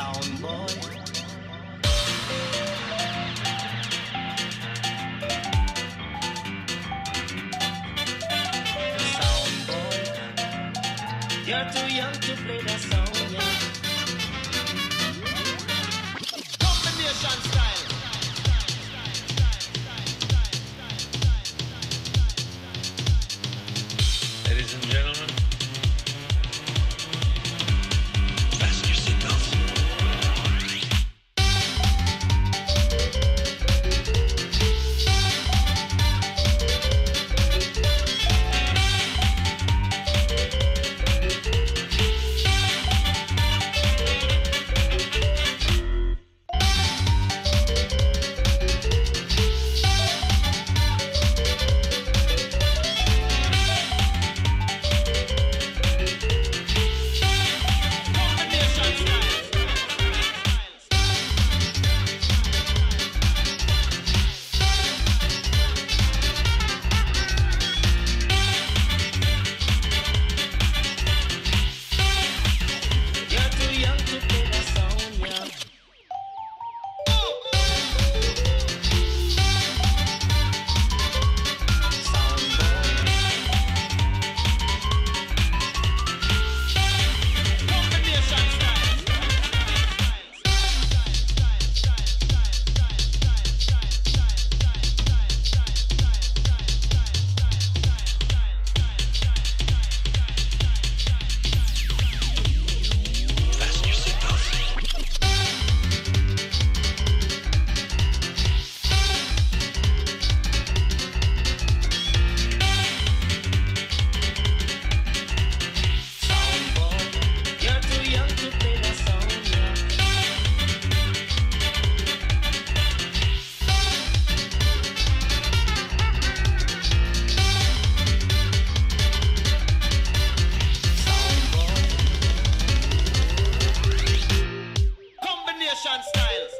sound boy. You're too young to play the sound. yeah. Combination style. Ladies and gentlemen. fashion styles.